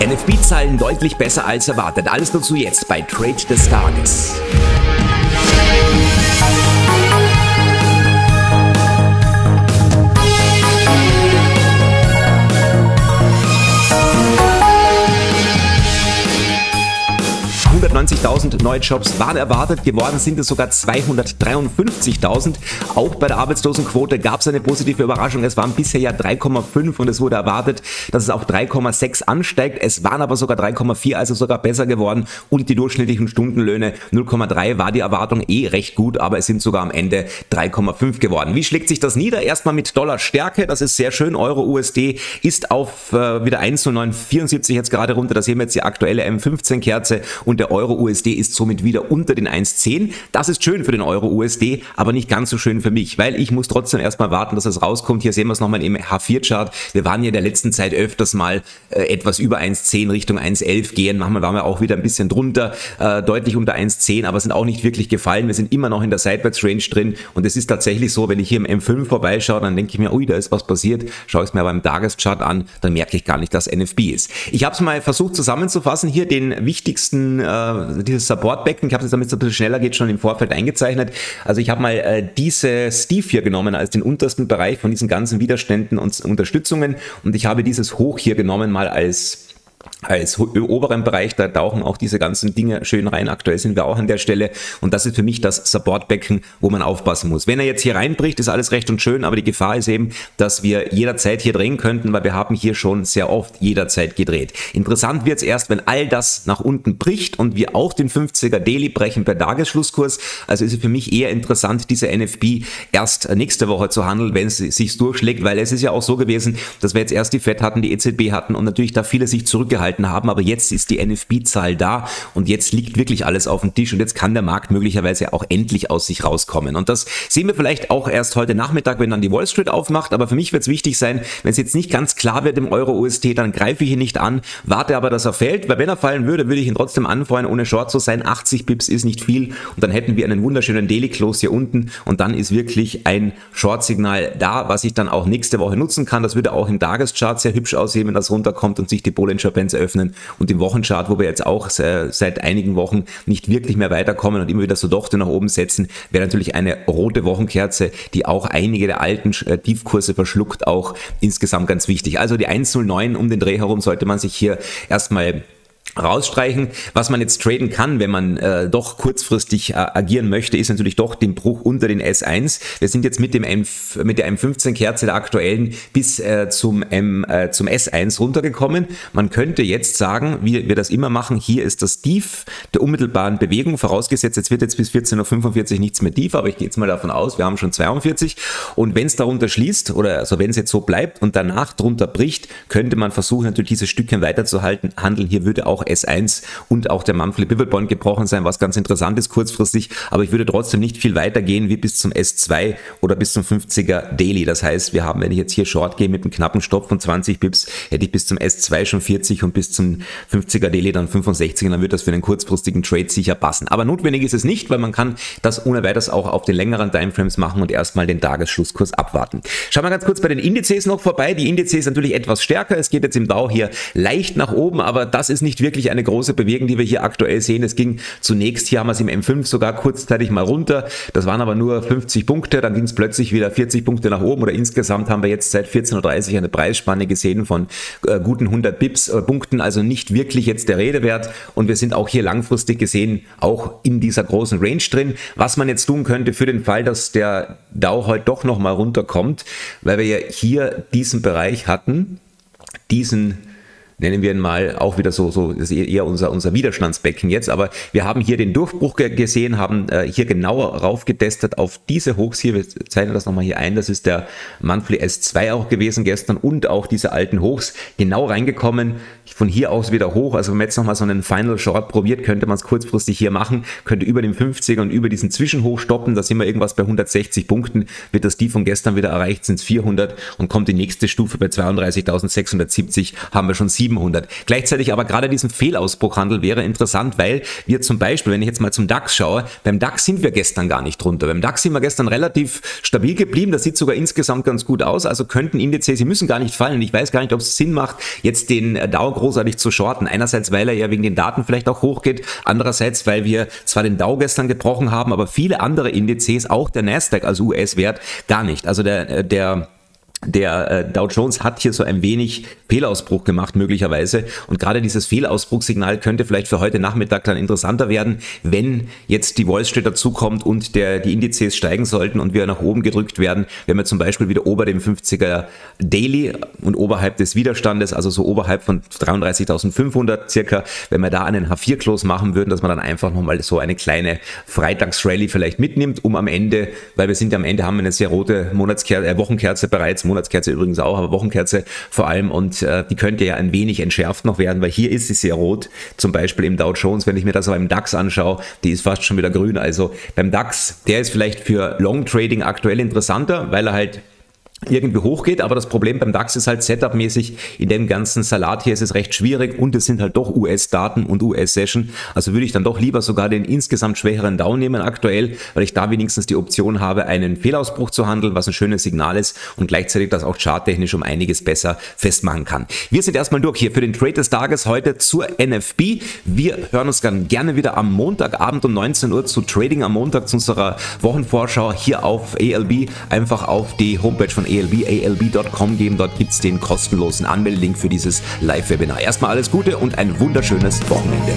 NFB-Zahlen deutlich besser als erwartet. Alles dazu jetzt bei Trade des Tages. 190.000 neue Jobs waren erwartet, geworden sind es sogar 253.000. Auch bei der Arbeitslosenquote gab es eine positive Überraschung. Es waren bisher ja 3,5 und es wurde erwartet, dass es auf 3,6 ansteigt. Es waren aber sogar 3,4, also sogar besser geworden. Und die durchschnittlichen Stundenlöhne 0,3 war die Erwartung eh recht gut, aber es sind sogar am Ende 3,5 geworden. Wie schlägt sich das nieder? Erstmal mit Dollarstärke, das ist sehr schön. Euro USD ist auf äh, wieder 1,0974 jetzt gerade runter. Da sehen wir jetzt die aktuelle M15-Kerze und der Euro Euro-USD ist somit wieder unter den 1,10. Das ist schön für den Euro-USD, aber nicht ganz so schön für mich, weil ich muss trotzdem erstmal warten, dass es rauskommt. Hier sehen wir es nochmal im H4-Chart. Wir waren ja in der letzten Zeit öfters mal äh, etwas über 1,10 Richtung 1,11 gehen. Manchmal waren wir auch wieder ein bisschen drunter, äh, deutlich unter 1,10, aber sind auch nicht wirklich gefallen. Wir sind immer noch in der Seitwärts-Range drin und es ist tatsächlich so, wenn ich hier im M5 vorbeischaue, dann denke ich mir, ui, da ist was passiert. Schaue ich es mir aber im Tageschart an, dann merke ich gar nicht, dass NFB ist. Ich habe es mal versucht zusammenzufassen, hier den wichtigsten äh, dieses Supportbecken, ich habe es damit es ein bisschen schneller geht, schon im Vorfeld eingezeichnet. Also ich habe mal äh, diese Steve hier genommen als den untersten Bereich von diesen ganzen Widerständen und Unterstützungen und ich habe dieses Hoch hier genommen mal als als oberen Bereich, da tauchen auch diese ganzen Dinge schön rein. Aktuell sind wir auch an der Stelle und das ist für mich das Supportbecken, wo man aufpassen muss. Wenn er jetzt hier reinbricht, ist alles recht und schön, aber die Gefahr ist eben, dass wir jederzeit hier drehen könnten, weil wir haben hier schon sehr oft jederzeit gedreht. Interessant wird es erst, wenn all das nach unten bricht und wir auch den 50er Daily brechen per Tagesschlusskurs. Also ist es für mich eher interessant, diese NFB erst nächste Woche zu handeln, wenn es sich durchschlägt, weil es ist ja auch so gewesen, dass wir jetzt erst die FED hatten, die EZB hatten und natürlich da viele sich zurückgehalten gehalten haben, aber jetzt ist die NFB-Zahl da und jetzt liegt wirklich alles auf dem Tisch und jetzt kann der Markt möglicherweise auch endlich aus sich rauskommen. Und das sehen wir vielleicht auch erst heute Nachmittag, wenn dann die Wall Street aufmacht, aber für mich wird es wichtig sein, wenn es jetzt nicht ganz klar wird im Euro-UST, dann greife ich ihn nicht an, warte aber, dass er fällt, weil wenn er fallen würde, würde ich ihn trotzdem anfreuen, ohne Short zu sein. 80 Pips ist nicht viel und dann hätten wir einen wunderschönen Daily Close hier unten und dann ist wirklich ein Short-Signal da, was ich dann auch nächste Woche nutzen kann. Das würde auch im Tageschart sehr hübsch aussehen, wenn das runterkommt und sich die Bollinger Bands öffnen. Und im Wochenchart, wo wir jetzt auch seit einigen Wochen nicht wirklich mehr weiterkommen und immer wieder so Dochte nach oben setzen, wäre natürlich eine rote Wochenkerze, die auch einige der alten äh, Tiefkurse verschluckt, auch insgesamt ganz wichtig. Also die 109 um den Dreh herum sollte man sich hier erstmal rausstreichen. Was man jetzt traden kann, wenn man äh, doch kurzfristig äh, agieren möchte, ist natürlich doch den Bruch unter den S1. Wir sind jetzt mit dem M, mit der M15-Kerze der aktuellen bis äh, zum M, äh, zum S1 runtergekommen. Man könnte jetzt sagen, wie wir das immer machen, hier ist das Tief der unmittelbaren Bewegung, vorausgesetzt, jetzt wird jetzt bis 14.45 Uhr nichts mehr tief, aber ich gehe jetzt mal davon aus, wir haben schon 42 und wenn es darunter schließt oder also wenn es jetzt so bleibt und danach drunter bricht, könnte man versuchen, natürlich dieses Stückchen weiterzuhalten. Handeln hier würde auch S1 und auch der Monthly Pivot Point gebrochen sein, was ganz interessant ist kurzfristig, aber ich würde trotzdem nicht viel weiter gehen wie bis zum S2 oder bis zum 50er Daily. Das heißt, wir haben, wenn ich jetzt hier Short gehe mit einem knappen Stopp von 20 Pips, hätte ich bis zum S2 schon 40 und bis zum 50er Daily dann 65 und dann wird das für einen kurzfristigen Trade sicher passen. Aber notwendig ist es nicht, weil man kann das ohne weiteres auch auf den längeren Timeframes machen und erstmal den Tagesschlusskurs abwarten. Schauen wir ganz kurz bei den Indizes noch vorbei. Die Indizes natürlich etwas stärker. Es geht jetzt im Dow hier leicht nach oben, aber das ist nicht wirklich eine große Bewegung, die wir hier aktuell sehen. Es ging zunächst, hier haben wir es im M5 sogar kurzzeitig mal runter. Das waren aber nur 50 Punkte, dann ging es plötzlich wieder 40 Punkte nach oben oder insgesamt haben wir jetzt seit 14.30 Uhr eine Preisspanne gesehen von äh, guten 100 Bips äh, Punkten, also nicht wirklich jetzt der Rede wert und wir sind auch hier langfristig gesehen auch in dieser großen Range drin. Was man jetzt tun könnte für den Fall, dass der Dow heute doch nochmal runterkommt, weil wir ja hier diesen Bereich hatten, diesen nennen wir ihn mal, auch wieder so, so ist eher unser, unser Widerstandsbecken jetzt, aber wir haben hier den Durchbruch gesehen, haben äh, hier genauer raufgetestet auf diese Hochs hier, wir zeichnen das nochmal hier ein, das ist der Monthly S2 auch gewesen gestern und auch diese alten Hochs, genau reingekommen, von hier aus wieder hoch, also wenn man jetzt nochmal so einen Final Short probiert, könnte man es kurzfristig hier machen, könnte über den 50er und über diesen Zwischenhoch stoppen, da sind wir irgendwas bei 160 Punkten, wird das die von gestern wieder erreicht, sind es 400 und kommt die nächste Stufe bei 32.670, haben wir schon 7 700. Gleichzeitig aber gerade diesen Fehlausbruchhandel wäre interessant, weil wir zum Beispiel, wenn ich jetzt mal zum DAX schaue, beim DAX sind wir gestern gar nicht drunter. Beim DAX sind wir gestern relativ stabil geblieben. Das sieht sogar insgesamt ganz gut aus. Also könnten Indizes, sie müssen gar nicht fallen. Ich weiß gar nicht, ob es Sinn macht, jetzt den Dow großartig zu shorten. Einerseits, weil er ja wegen den Daten vielleicht auch hochgeht. Andererseits, weil wir zwar den Dow gestern gebrochen haben, aber viele andere Indizes, auch der Nasdaq als US-Wert, gar nicht. Also der, der der äh, Dow Jones hat hier so ein wenig Fehlausbruch gemacht möglicherweise. Und gerade dieses Fehlausbruchsignal könnte vielleicht für heute Nachmittag dann interessanter werden, wenn jetzt die Wall Street dazukommt und der, die Indizes steigen sollten und wir nach oben gedrückt werden, wenn wir zum Beispiel wieder ober dem 50er Daily und oberhalb des Widerstandes, also so oberhalb von 33.500 circa, wenn wir da einen H4-Close machen würden, dass man dann einfach nochmal so eine kleine Freitagsrally vielleicht mitnimmt, um am Ende, weil wir sind ja am Ende, haben wir eine sehr rote Monatskerze, äh, Wochenkerze bereits, Monatskerze übrigens auch, aber Wochenkerze vor allem. Und äh, die könnte ja ein wenig entschärft noch werden, weil hier ist sie sehr rot, zum Beispiel im Dow Jones, wenn ich mir das beim DAX anschaue, die ist fast schon wieder grün, also beim DAX, der ist vielleicht für Long Trading aktuell interessanter, weil er halt irgendwie hochgeht, aber das Problem beim DAX ist halt Setup-mäßig, in dem ganzen Salat hier ist es recht schwierig und es sind halt doch US-Daten und US-Session, also würde ich dann doch lieber sogar den insgesamt schwächeren Down nehmen aktuell, weil ich da wenigstens die Option habe, einen Fehlausbruch zu handeln, was ein schönes Signal ist und gleichzeitig das auch charttechnisch um einiges besser festmachen kann. Wir sind erstmal durch hier für den Trade des Tages heute zur NFB. Wir hören uns dann gerne wieder am Montagabend um 19 Uhr zu Trading am Montag zu unserer Wochenvorschau hier auf ALB, einfach auf die Homepage von ALB, alb.com geben. Dort gibt es den kostenlosen Anmeldelink für dieses Live-Webinar. Erstmal alles Gute und ein wunderschönes Wochenende.